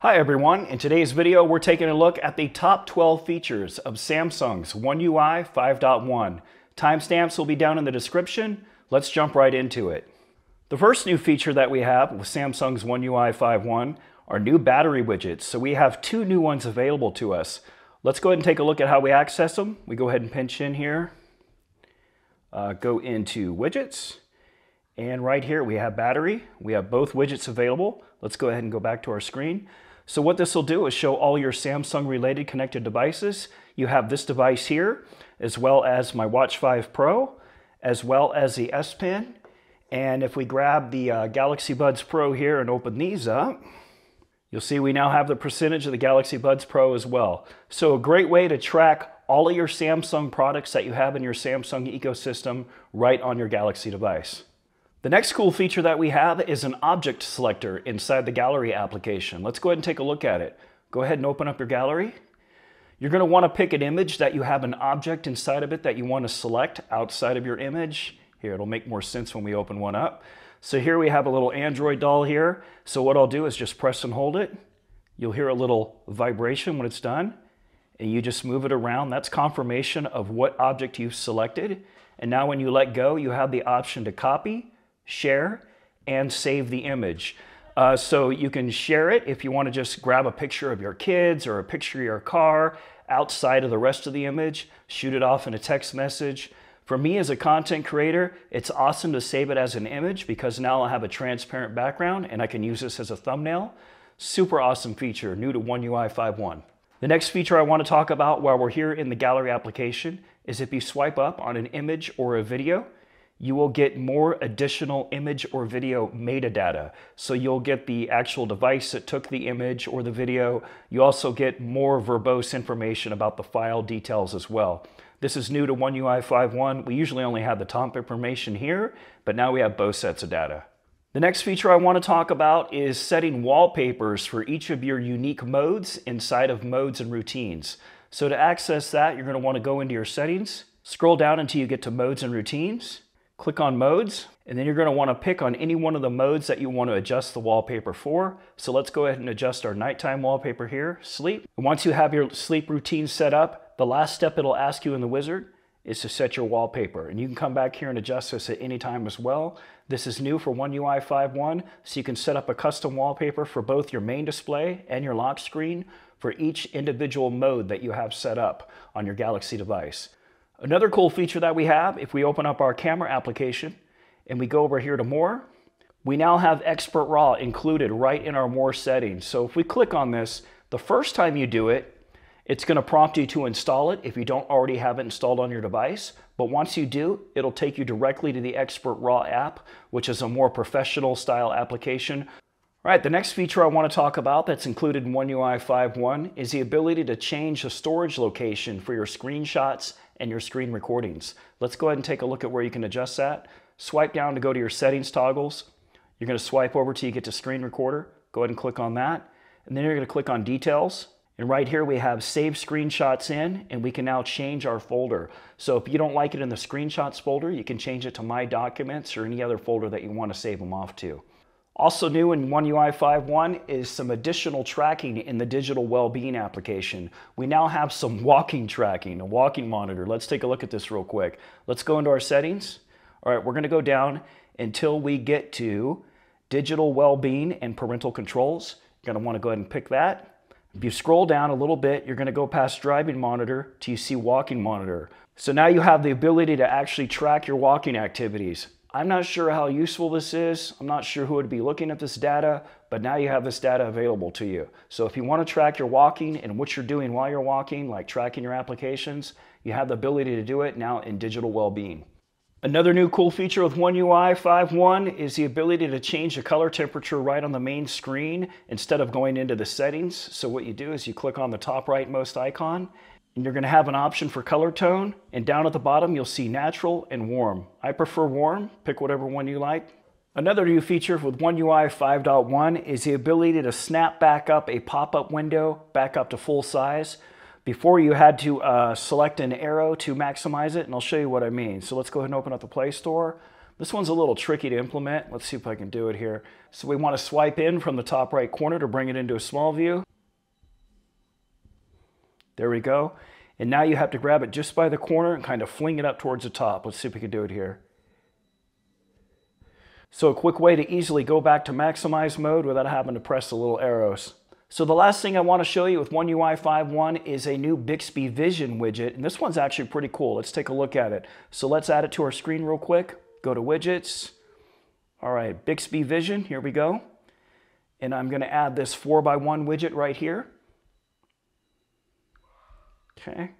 Hi everyone, in today's video we're taking a look at the top 12 features of Samsung's One UI 5.1. Timestamps will be down in the description. Let's jump right into it. The first new feature that we have with Samsung's One UI 5.1 are new battery widgets. So we have two new ones available to us. Let's go ahead and take a look at how we access them. We go ahead and pinch in here, uh, go into widgets, and right here we have battery. We have both widgets available. Let's go ahead and go back to our screen. So what this will do is show all your Samsung related connected devices. You have this device here, as well as my Watch 5 Pro, as well as the S Pen. And if we grab the uh, Galaxy Buds Pro here and open these up, you'll see we now have the percentage of the Galaxy Buds Pro as well. So a great way to track all of your Samsung products that you have in your Samsung ecosystem right on your Galaxy device. The next cool feature that we have is an object selector inside the gallery application. Let's go ahead and take a look at it. Go ahead and open up your gallery. You're going to want to pick an image that you have an object inside of it that you want to select outside of your image. Here, it'll make more sense when we open one up. So here we have a little Android doll here. So what I'll do is just press and hold it. You'll hear a little vibration when it's done. And you just move it around. That's confirmation of what object you've selected. And now when you let go, you have the option to copy, share, and save the image. Uh, so you can share it if you want to just grab a picture of your kids or a picture of your car outside of the rest of the image, shoot it off in a text message. For me as a content creator, it's awesome to save it as an image because now I'll have a transparent background and I can use this as a thumbnail. Super awesome feature, new to One UI 5.1. The next feature I want to talk about while we're here in the gallery application is if you swipe up on an image or a video, you will get more additional image or video metadata. So you'll get the actual device that took the image or the video. You also get more verbose information about the file details as well. This is new to One UI 5.1. We usually only have the top information here, but now we have both sets of data. The next feature I want to talk about is setting wallpapers for each of your unique modes inside of modes and routines. So to access that, you're going to want to go into your settings, scroll down until you get to modes and routines, click on modes, and then you're going to want to pick on any one of the modes that you want to adjust the wallpaper for. So let's go ahead and adjust our nighttime wallpaper here, sleep. Once you have your sleep routine set up, the last step it'll ask you in the wizard is to set your wallpaper. And you can come back here and adjust this at any time as well. This is new for One UI 5.1, so you can set up a custom wallpaper for both your main display and your lock screen for each individual mode that you have set up on your Galaxy device. Another cool feature that we have, if we open up our camera application and we go over here to more, we now have Expert RAW included right in our more settings. So if we click on this, the first time you do it, it's going to prompt you to install it if you don't already have it installed on your device. But once you do, it'll take you directly to the Expert RAW app, which is a more professional style application all right, the next feature I want to talk about that's included in One UI 5.1 is the ability to change the storage location for your screenshots and your screen recordings. Let's go ahead and take a look at where you can adjust that. Swipe down to go to your settings toggles. You're going to swipe over till you get to screen recorder. Go ahead and click on that. And then you're going to click on details. And right here we have save screenshots in and we can now change our folder. So if you don't like it in the screenshots folder, you can change it to my documents or any other folder that you want to save them off to. Also new in One UI 5.1 is some additional tracking in the digital well-being application. We now have some walking tracking, a walking monitor. Let's take a look at this real quick. Let's go into our settings. All right, we're gonna go down until we get to digital well-being and parental controls. You're gonna wanna go ahead and pick that. If you scroll down a little bit, you're gonna go past driving monitor till you see walking monitor. So now you have the ability to actually track your walking activities. I'm not sure how useful this is. I'm not sure who would be looking at this data, but now you have this data available to you. So if you want to track your walking and what you're doing while you're walking, like tracking your applications, you have the ability to do it now in digital well-being. Another new cool feature with One UI 5.1 is the ability to change the color temperature right on the main screen instead of going into the settings. So what you do is you click on the top rightmost icon and you're gonna have an option for color tone. And down at the bottom, you'll see natural and warm. I prefer warm, pick whatever one you like. Another new feature with One UI 5.1 is the ability to snap back up a pop-up window back up to full size. Before you had to uh, select an arrow to maximize it, and I'll show you what I mean. So let's go ahead and open up the Play Store, This one's a little tricky to implement. Let's see if I can do it here. So we want to swipe in from the top right corner to bring it into a small view. There we go. And now you have to grab it just by the corner and kind of fling it up towards the top. Let's see if we can do it here. So a quick way to easily go back to maximize mode without having to press the little arrows. So the last thing I want to show you with One UI 5.1 is a new Bixby Vision widget. And this one's actually pretty cool. Let's take a look at it. So let's add it to our screen real quick. Go to widgets. All right, Bixby Vision, here we go. And I'm going to add this 4x1 widget right here. Okay.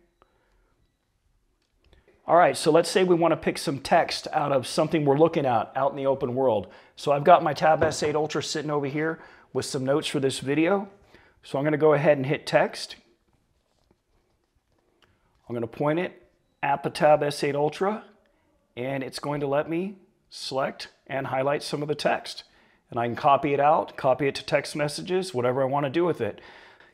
All right, so let's say we want to pick some text out of something we're looking at out in the open world. So I've got my Tab S8 Ultra sitting over here with some notes for this video. So I'm going to go ahead and hit text. I'm going to point it at the Tab S8 Ultra and it's going to let me select and highlight some of the text. And I can copy it out, copy it to text messages, whatever I want to do with it.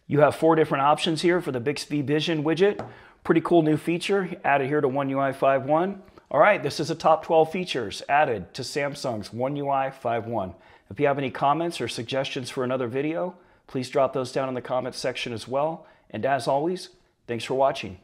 You have four different options here for the Bixby Vision widget. Pretty cool new feature added here to One UI 5.1. All right, this is the top 12 features added to Samsung's One UI 5.1. If you have any comments or suggestions for another video, please drop those down in the comments section as well. And as always, thanks for watching.